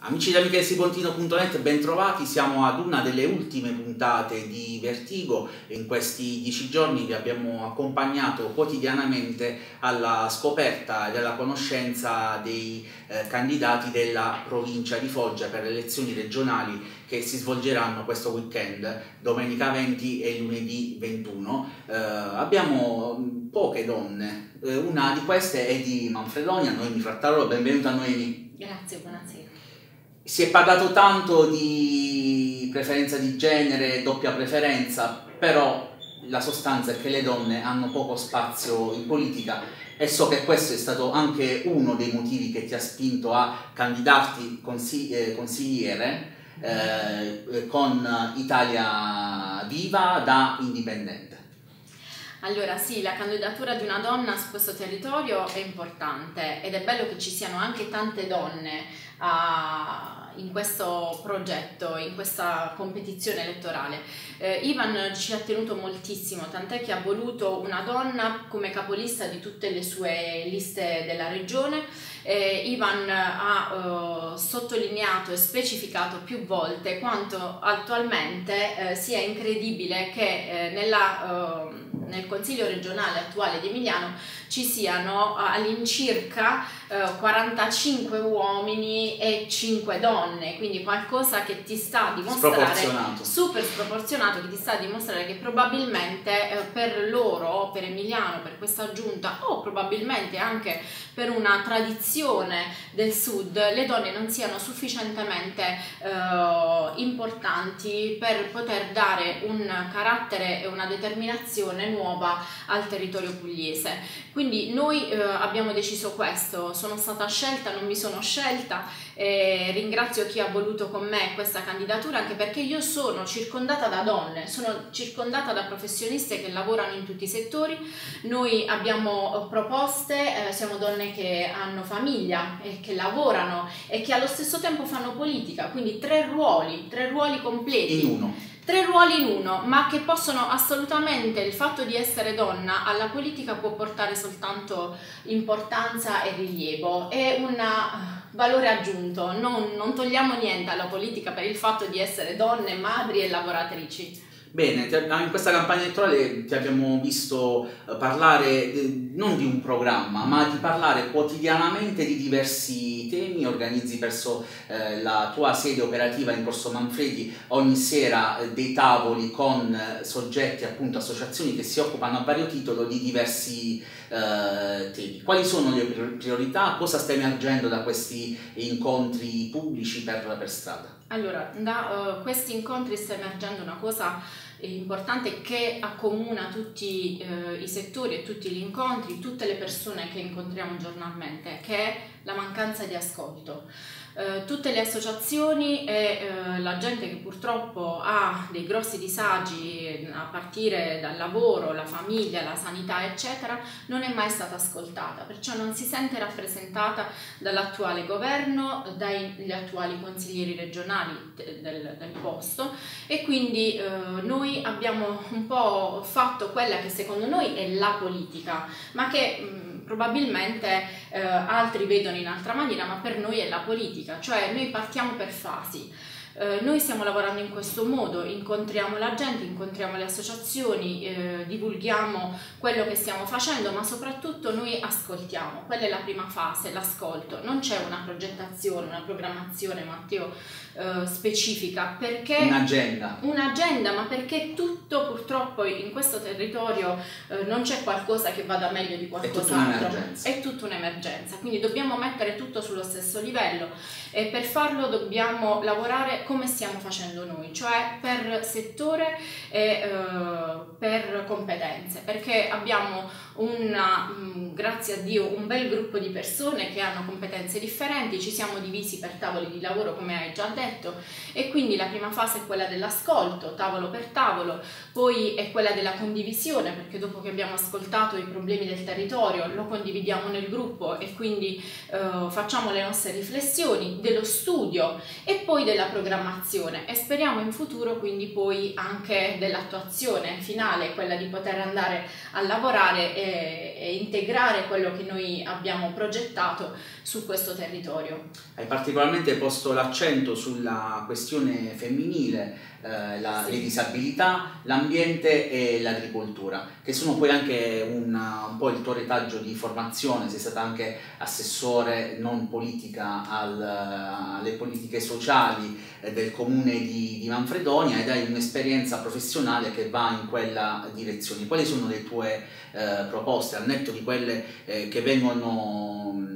Amici di amichesipontino.net, ben trovati, siamo ad una delle ultime puntate di Vertigo in questi dieci giorni vi abbiamo accompagnato quotidianamente alla scoperta e alla conoscenza dei eh, candidati della provincia di Foggia per le elezioni regionali che si svolgeranno questo weekend, domenica 20 e lunedì 21. Eh, abbiamo poche donne, eh, una di queste è di Manfredonia, Noemi Frattarolo, benvenuta Noemi. Grazie, buonasera. Si è parlato tanto di preferenza di genere, doppia preferenza, però la sostanza è che le donne hanno poco spazio in politica e so che questo è stato anche uno dei motivi che ti ha spinto a candidarti consigli- eh, consigliere eh, con Italia Viva da indipendente. Allora sì, la candidatura di una donna su questo territorio è importante ed è bello che ci siano anche tante donne a in questo progetto, in questa competizione elettorale. Eh, Ivan ci ha tenuto moltissimo, tant'è che ha voluto una donna come capolista di tutte le sue liste della regione. Eh, Ivan ha eh, sottolineato e specificato più volte quanto attualmente eh, sia incredibile che eh, nella eh, nel Consiglio regionale attuale di Emiliano ci siano all'incirca eh, 45 uomini e 5 donne, quindi qualcosa che ti sta a dimostrare Sproporzionato. super sproporzionato che ti sta a dimostrare che probabilmente eh, per loro, per Emiliano, per questa giunta o probabilmente anche per una tradizione del sud le donne non siano sufficientemente eh, importanti per poter dare un carattere e una determinazione nuova al territorio pugliese. Quindi noi eh, abbiamo deciso questo, sono stata scelta, non mi sono scelta, eh, ringrazio chi ha voluto con me questa candidatura anche perché io sono circondata da donne, sono circondata da professioniste che lavorano in tutti i settori, noi abbiamo proposte, eh, siamo donne che hanno famiglia e che lavorano e che allo stesso tempo fanno politica, quindi tre ruoli, tre ruoli completi. In uno tre ruoli in uno, ma che possono assolutamente, il fatto di essere donna alla politica può portare soltanto importanza e rilievo, è un valore aggiunto, non, non togliamo niente alla politica per il fatto di essere donne, madri e lavoratrici. Bene, in questa campagna elettorale ti abbiamo visto eh, parlare eh, non di un programma, ma di parlare quotidianamente di diversi temi, organizzi verso eh, la tua sede operativa in Corso Manfredi ogni sera dei tavoli con soggetti, appunto associazioni che si occupano a vario titolo di diversi eh, temi. Quali sono le priorità? Cosa sta emergendo da questi incontri pubblici per, per strada? Allora, da uh, questi incontri sta emergendo una cosa importante che accomuna tutti uh, i settori e tutti gli incontri, tutte le persone che incontriamo giornalmente, che è la mancanza di ascolto. Eh, tutte le associazioni e eh, la gente che purtroppo ha dei grossi disagi eh, a partire dal lavoro, la famiglia, la sanità eccetera non è mai stata ascoltata, perciò non si sente rappresentata dall'attuale governo, dagli attuali consiglieri regionali del, del posto. E quindi eh, noi abbiamo un po' fatto quella che secondo noi è la politica, ma che mh, probabilmente eh, altri vedono in altra maniera, ma per noi è la politica, cioè noi partiamo per fasi. Eh, noi stiamo lavorando in questo modo, incontriamo la gente, incontriamo le associazioni, eh, divulghiamo quello che stiamo facendo, ma soprattutto noi ascoltiamo. Quella è la prima fase, l'ascolto. Non c'è una progettazione, una programmazione, Matteo, eh, specifica perché... Un'agenda. Un'agenda, ma perché tutto purtroppo in questo territorio eh, non c'è qualcosa che vada meglio di qualcos'altro. È tutta un'emergenza. Quindi dobbiamo mettere tutto sullo stesso livello e per farlo dobbiamo lavorare come stiamo facendo noi, cioè per settore e uh, per competenze, perché abbiamo una, um, grazie a Dio, un bel gruppo di persone che hanno competenze differenti, ci siamo divisi per tavoli di lavoro come hai già detto e quindi la prima fase è quella dell'ascolto, tavolo per tavolo, poi è quella della condivisione, perché dopo che abbiamo ascoltato i problemi del territorio lo condividiamo nel gruppo e quindi uh, facciamo le nostre riflessioni, dello studio e poi della programmazione e speriamo in futuro quindi poi anche dell'attuazione finale, quella di poter andare a lavorare e, e integrare quello che noi abbiamo progettato su questo territorio. Hai particolarmente posto l'accento sulla questione femminile, eh, la, sì. le disabilità, l'ambiente e l'agricoltura, che sono poi anche una, un po' il tuo retaggio di formazione, sei stata anche assessore non politica al, alle politiche sociali eh, del comune di, di, Manfredonia ed hai un'esperienza professionale che va in quella direzione. Quali sono le tue eh, proposte, al netto di quelle eh, che vengono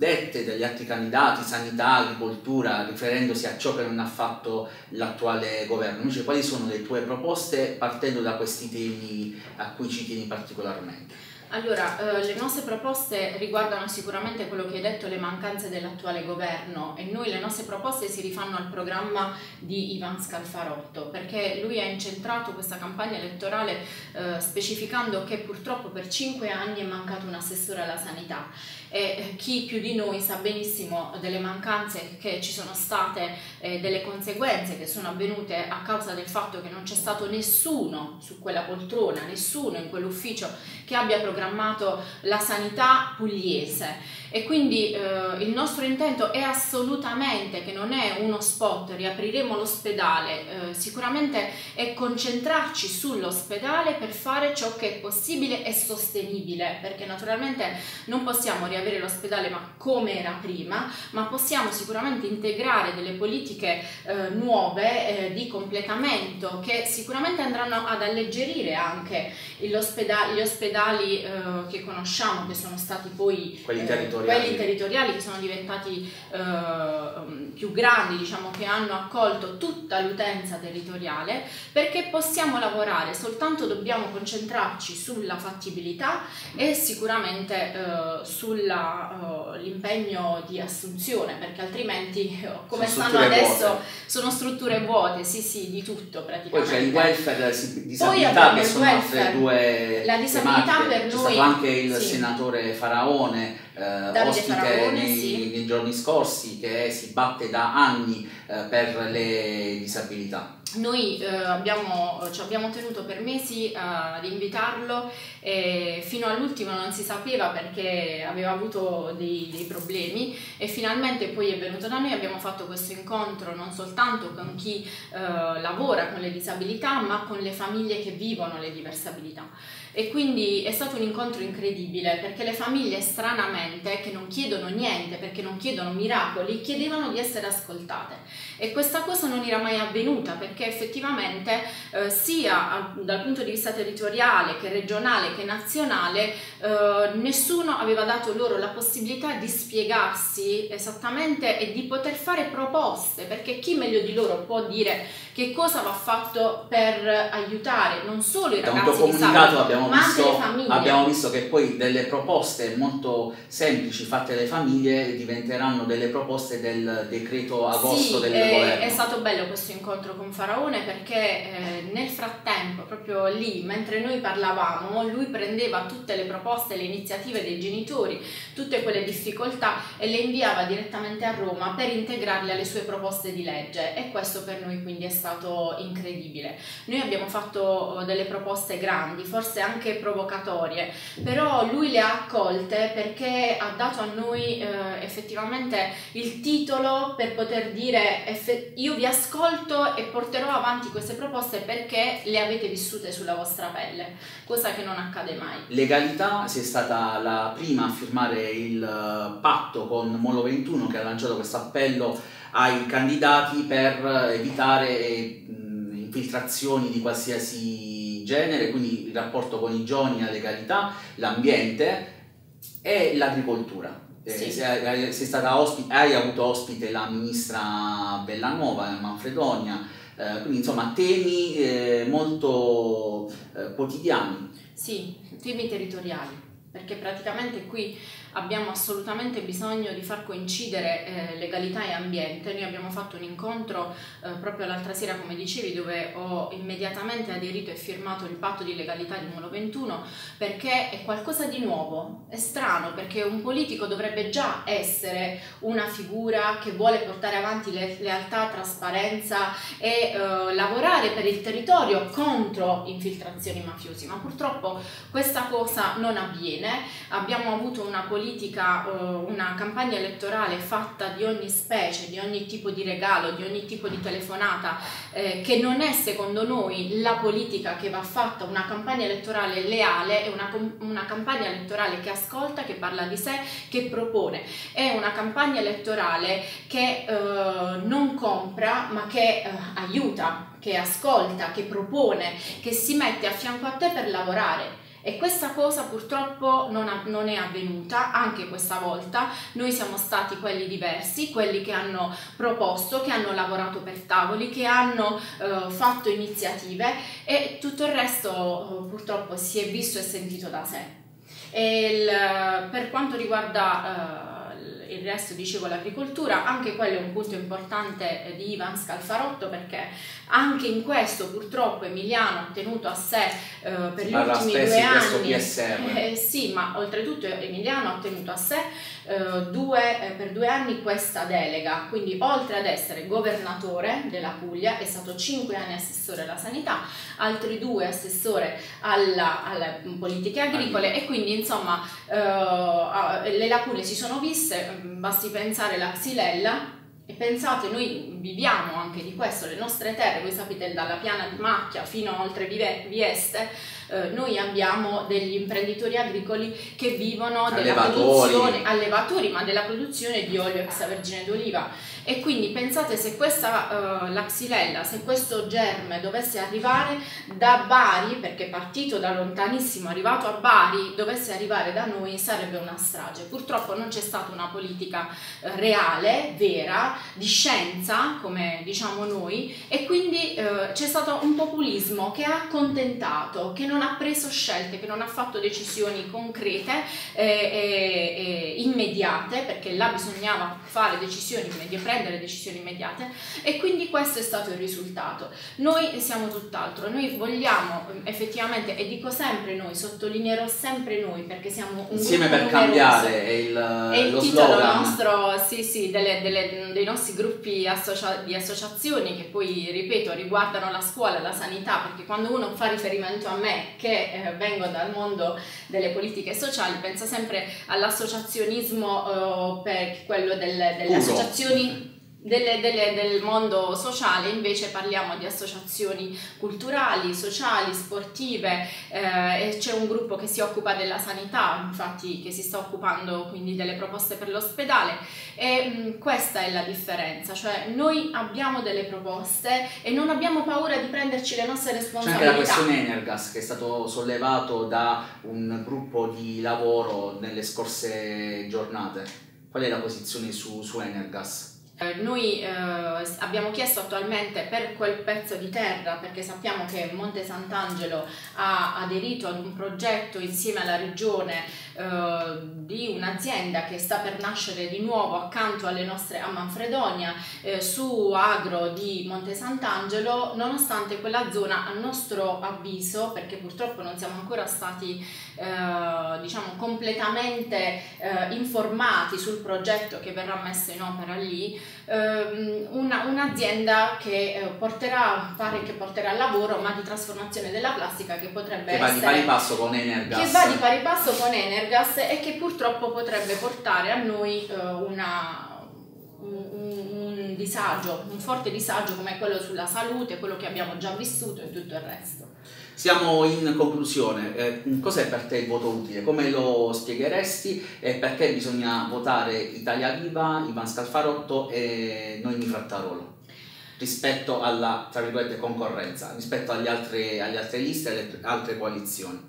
dette dagli altri candidati, sanità, agricoltura, riferendosi a ciò che non ha fatto l'attuale governo. Invece quali sono le tue proposte partendo da questi temi a cui ci tieni particolarmente? Allora, eh, le nostre proposte riguardano sicuramente quello che hai detto, le mancanze dell'attuale governo e noi le nostre proposte si rifanno al programma di Ivan Scalfarotto perché lui ha incentrato questa campagna elettorale eh, specificando che purtroppo per cinque anni è mancato un assessore alla sanità. E eh, chi più di noi sa benissimo delle mancanze che ci sono state, eh, delle conseguenze che sono avvenute a causa del fatto che non c'è stato nessuno su quella poltrona, nessuno in quell'ufficio che abbia programmato programmato la sanità pugliese e quindi eh, il nostro intento è assolutamente che non è uno spot, riapriremo l'ospedale, eh, sicuramente è concentrarci sull'ospedale per fare ciò che è possibile e sostenibile, perché naturalmente non possiamo riavere l'ospedale ma come era prima, ma possiamo sicuramente integrare delle politiche eh, nuove eh, di completamento che sicuramente andranno ad alleggerire anche gli ospedali eh, che conosciamo, che sono stati poi quelli territoriali territoriali. quelli territoriali che sono diventati eh, più grandi, diciamo che hanno accolto tutta l'utenza territoriale, perché possiamo lavorare, soltanto dobbiamo concentrarci sulla fattibilità e sicuramente eh, sull'impegno uh, di assunzione, perché altrimenti come sono stanno adesso vuote. sono strutture vuote, sì sì, di tutto praticamente. Poi c'è il welfare, la disabilità che sono altre due La disabilità tematiche. per noi... C'è stato anche il sì. senatore Faraone eh, ospite nei, sì. nei, giorni scorsi che si batte da anni eh, per le disabilità. Noi eh, abbiamo, ci abbiamo tenuto per mesi ad invitarlo e fino all'ultimo non si sapeva perché aveva avuto dei, dei, problemi e finalmente poi è venuto da noi, abbiamo fatto questo incontro non soltanto con chi eh, lavora con le disabilità ma con le famiglie che vivono le diverse abilità e quindi è stato un incontro incredibile perché le famiglie stranamente che non chiedono niente perché non chiedono miracoli chiedevano di essere ascoltate. E questa cosa non era mai avvenuta perché effettivamente eh, sia dal punto di vista territoriale che regionale che nazionale eh, nessuno aveva dato loro la possibilità di spiegarsi esattamente e di poter fare proposte perché chi meglio di loro può dire che cosa va fatto per aiutare non solo i ragazzi disabili abbiamo visto, abbiamo visto che poi delle proposte molto semplici fatte alle famiglie diventeranno delle proposte del decreto agosto sì, del eh, governo. È stato bello questo incontro con Faraone perché eh, nel frattempo, proprio lì, mentre noi parlavamo, lui prendeva tutte le proposte, le iniziative dei genitori, tutte quelle difficoltà e le inviava direttamente a Roma per integrarle alle sue proposte di legge e questo per noi quindi è stato incredibile. Noi abbiamo fatto delle proposte grandi, forse anche anche provocatorie, però lui le ha accolte perché ha dato a noi eh, effettivamente il titolo per poter dire io vi ascolto e porterò avanti queste proposte perché le avete vissute sulla vostra pelle, cosa che non accade mai. Legalità, sei stata la prima a firmare il eh, patto con Molo 21 che ha lanciato questo appello ai candidati per evitare infiltrazioni di qualsiasi genere, quindi il rapporto con i giovani, la legalità, l'ambiente e l'agricoltura. Eh, sì. sei, sei stata ospite, hai avuto ospite la ministra Bellanova, Manfredonia, eh, quindi insomma temi eh, molto eh, quotidiani. Sì, temi territoriali, perché praticamente qui abbiamo assolutamente bisogno di far coincidere eh, legalità e ambiente. Noi abbiamo fatto un incontro eh, proprio l'altra sera, come dicevi, dove ho immediatamente aderito e firmato il patto di legalità di numero 21 perché è qualcosa di nuovo, è strano perché un politico dovrebbe già essere una figura che vuole portare avanti le, lealtà, trasparenza e eh, lavorare per il territorio contro infiltrazioni mafiosi, ma purtroppo questa cosa non avviene. Abbiamo avuto una politica, eh, una campagna elettorale fatta di ogni specie, di ogni tipo di regalo, di ogni tipo di telefonata, eh, che non è secondo noi la politica che va fatta, una campagna elettorale leale, è una, una campagna elettorale che ascolta, che parla di sé, che propone. È una campagna elettorale che eh, non compra ma che eh, aiuta, che ascolta, che propone, che si mette a fianco a te per lavorare. E questa cosa purtroppo non, ha, non, è avvenuta anche questa volta. Noi siamo stati quelli diversi, quelli che hanno proposto, che hanno lavorato per tavoli, che hanno eh, fatto iniziative e tutto il resto eh, purtroppo si è visto e sentito da sé. Il, per quanto riguarda... Eh, il resto dicevo l'agricoltura, anche quello è un punto importante eh, di Ivan Scalfarotto perché anche in questo purtroppo Emiliano ha tenuto a sé eh, per gli ultimi due anni. Eh, sì, ma oltretutto Emiliano ha tenuto a sé eh, due, eh, per due anni questa delega, quindi oltre ad essere governatore della Puglia, è stato cinque anni assessore alla sanità, altri due assessore alla, alle politiche agricole e quindi insomma eh, le lacune si sono viste, basti pensare la Xylella e pensate, noi viviamo anche di questo, le nostre terre, voi sapete dalla piana di Macchia fino a oltre Vieste, eh, noi abbiamo degli imprenditori agricoli che vivono allevatori. della produzione, allevatori, ma della produzione di olio extravergine d'oliva e quindi pensate se questa uh, la xylella, se questo germe dovesse arrivare da Bari, perché è partito da lontanissimo, arrivato a Bari, dovesse arrivare da noi sarebbe una strage. Purtroppo non c'è stata una politica uh, reale, vera, di scienza, come diciamo noi, e quindi uh, c'è stato un populismo che ha accontentato, che non ha preso scelte, che non ha fatto decisioni concrete e, e, e immediate, perché là bisognava fare decisioni immediate prendere decisioni immediate e quindi questo è stato il risultato. Noi siamo tutt'altro, noi vogliamo effettivamente, e dico sempre noi, sottolineerò sempre noi perché siamo un Insieme per numeroso, cambiare è il, è il titolo slogan. nostro, sì, sì, delle, delle, dei nostri gruppi associa- di associazioni che poi, ripeto, riguardano la scuola, la sanità, perché quando uno fa riferimento a me che eh, vengo dal mondo delle politiche sociali, pensa sempre all'associazionismo eh, per quello del, delle associazioni delle, delle, del mondo sociale invece parliamo di associazioni culturali, sociali, sportive eh, e c'è un gruppo che si occupa della sanità, infatti che si sta occupando quindi delle proposte per l'ospedale e mh, mm, questa è la differenza, cioè noi abbiamo delle proposte e non abbiamo paura di prenderci le nostre responsabilità. C'è anche la questione Energas che è stato sollevato da un gruppo di lavoro nelle scorse giornate. Qual è la posizione su, su Energas? Eh, noi eh, abbiamo chiesto attualmente per quel pezzo di terra, perché sappiamo che Monte Sant'Angelo ha aderito ad un progetto insieme alla regione eh, di un'azienda che sta per nascere di nuovo accanto alle nostre a Manfredonia eh, su agro di Monte Sant'Angelo, nonostante quella zona a nostro avviso, perché purtroppo non siamo ancora stati eh, diciamo completamente eh, informati sul progetto che verrà messo in opera lì, una, un'azienda che eh, porterà, pare che porterà lavoro, ma di trasformazione della plastica che potrebbe che essere... va di pari passo con Energas. Che va di pari passo con Energas e che purtroppo potrebbe portare a noi eh, una, un, un, disagio, un forte disagio come quello sulla salute, quello che abbiamo già vissuto e tutto il resto. Siamo in conclusione, eh, cos'è per te il voto utile? Come lo spiegheresti e perché bisogna votare Italia Viva, Ivan Scalfarotto e Noemi Frattarolo? rispetto alla tra virgolette, concorrenza, rispetto agli altre, alle altre liste e alle altre coalizioni?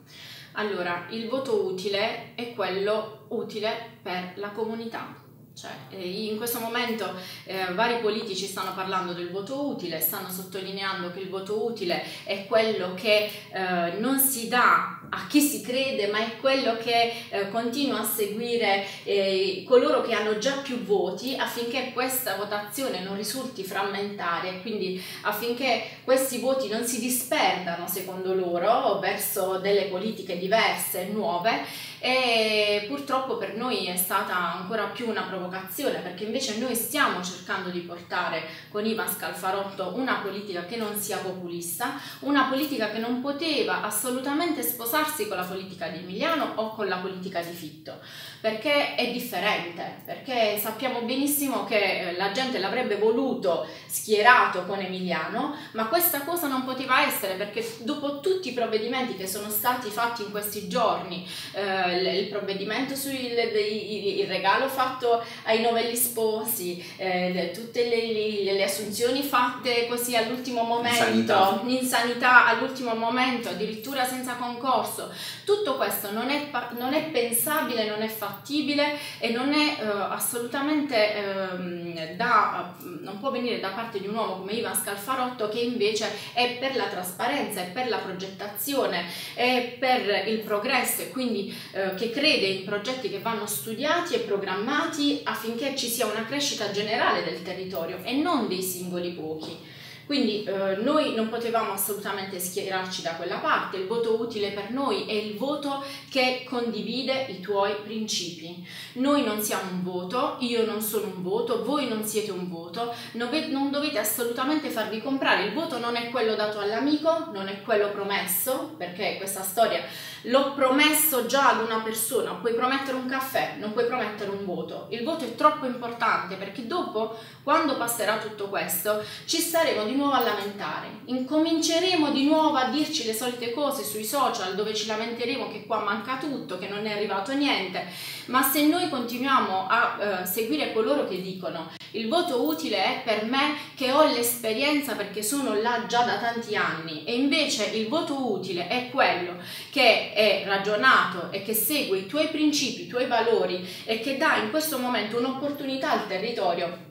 Allora, il voto utile è quello utile per la comunità, Cioè, in questo momento eh, vari politici stanno parlando del voto utile, stanno sottolineando che il voto utile è quello che eh, non si dà a chi si crede, ma è quello che eh, continua a seguire eh, coloro che hanno già più voti affinché questa votazione non risulti frammentaria, quindi affinché questi voti non si disperdano secondo loro verso delle politiche diverse, nuove. E purtroppo per noi è stata ancora più una provocazione perché invece noi stiamo cercando di portare con Ivan Scalfarotto una politica che non sia populista, una politica che non poteva assolutamente sposarsi con la politica di Emiliano o con la politica di Fitto perché è differente, perché sappiamo benissimo che eh, la gente l'avrebbe voluto schierato con Emiliano, ma questa cosa non poteva essere perché dopo tutti i provvedimenti che sono stati fatti in questi giorni, eh, il provvedimento sul il regalo fatto ai novelli sposi, eh, tutte le, le, le, assunzioni fatte così all'ultimo momento, in sanità. in sanità all'ultimo momento, addirittura senza concorso, tutto questo non è, non è pensabile, non è fatto fattibile e non è eh, assolutamente eh, da, non può venire da parte di un uomo come Ivan Scalfarotto che invece è per la trasparenza, è per la progettazione, è per il progresso e quindi eh, che crede in progetti che vanno studiati e programmati affinché ci sia una crescita generale del territorio e non dei singoli pochi. Quindi eh, noi non potevamo assolutamente schierarci da quella parte, il voto utile per noi è il voto che condivide i tuoi principi. Noi non siamo un voto, io non sono un voto, voi non siete un voto, non dovete assolutamente farvi comprare, il voto non è quello dato all'amico, non è quello promesso, perché questa storia l'ho promesso già ad una persona, puoi promettere un caffè, non puoi promettere un voto. Il voto è troppo importante perché dopo, quando passerà tutto questo, ci staremo di nuovo a lamentare. Incominceremo di nuovo a dirci le solite cose sui social dove ci lamenteremo che qua manca tutto, che non è arrivato niente, ma se noi continuiamo a eh, seguire coloro che dicono il voto utile è per me che ho l'esperienza perché sono là già da tanti anni e invece il voto utile è quello che è ragionato e che segue i tuoi principi, i tuoi valori e che dà in questo momento un'opportunità al territorio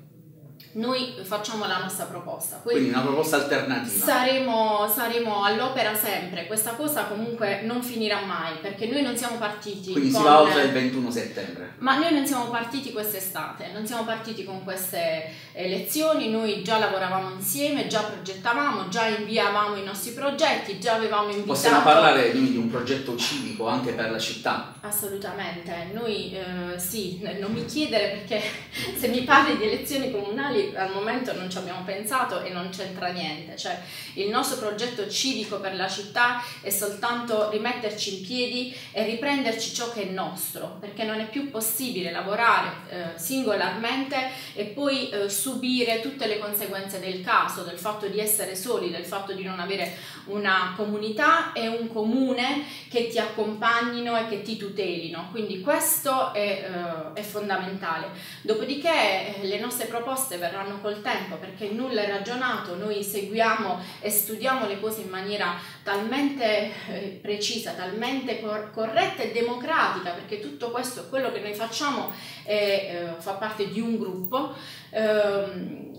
noi facciamo la nostra proposta. Poi Quindi una proposta alternativa. Saremo, saremo, all'opera sempre, questa cosa comunque non finirà mai perché noi non siamo partiti. Quindi con... si va oltre il 21 settembre. Ma noi non siamo partiti quest'estate, non siamo partiti con queste elezioni, noi già lavoravamo insieme, già progettavamo, già inviavamo i nostri progetti, già avevamo invitato... Possiamo parlare di un progetto civico anche per la città? Assolutamente, noi eh, sì, non mi chiedere perché se mi parli di elezioni comunali al momento non ci abbiamo pensato e non c'entra niente, cioè il nostro progetto civico per la città è soltanto rimetterci in piedi e riprenderci ciò che è nostro, perché non è più possibile lavorare eh, singolarmente e poi eh, subire tutte le conseguenze del caso, del fatto di essere soli, del fatto di non avere una comunità e un comune che ti accompagnino e che ti tutelino, quindi questo è, eh, è fondamentale. Dopodiché eh, le nostre proposte verranno col tempo perché nulla è ragionato, noi seguiamo e studiamo le cose in maniera talmente eh, precisa, talmente cor- corretta e democratica perché tutto questo, quello che noi facciamo è, eh, fa parte di un gruppo. Ehm,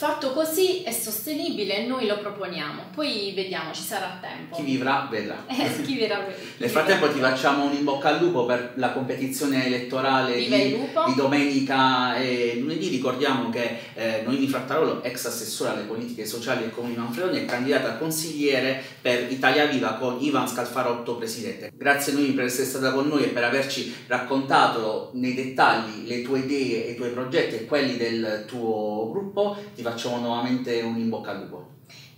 fatto così è sostenibile e noi lo proponiamo. Poi vediamo, ci sarà tempo. Chi vivrà vedrà. Eh, chi vivrà vedrà. Nel frattempo ti facciamo un in bocca al lupo per la competizione elettorale di, di, domenica e lunedì. Ricordiamo che eh, Noemi Frattarolo, ex assessore alle politiche sociali del Comune Manfredoni, è candidata a consigliere per Italia Viva con Ivan Scalfarotto presidente. Grazie noi per essere stata con noi e per averci raccontato nei dettagli le tue idee e i tuoi progetti e quelli del tuo gruppo. Ti facciamo nuovamente un in bocca al lupo.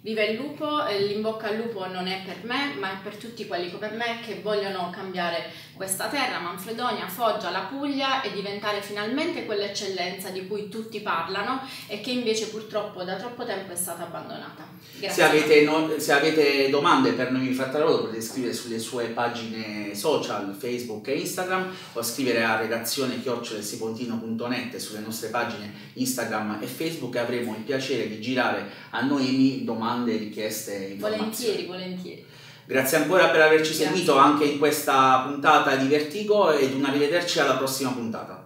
Viva il lupo, l'in bocca al lupo non è per me, ma è per tutti quelli come me che vogliono cambiare questa terra, Manfredonia, Foggia, la Puglia e diventare finalmente quell'eccellenza di cui tutti parlano e che invece purtroppo da troppo tempo è stata abbandonata. Se avete, no, se avete, domande per in Frattarolo potete scrivere sulle sue pagine social, Facebook e Instagram o scrivere a redazione chiocciolesipontino.net sulle nostre pagine Instagram e Facebook e avremo il piacere di girare a Noemi domande, richieste, Volentieri, volentieri. Grazie ancora per averci Grazie. seguito anche in questa puntata di Vertigo ed un arrivederci alla prossima puntata.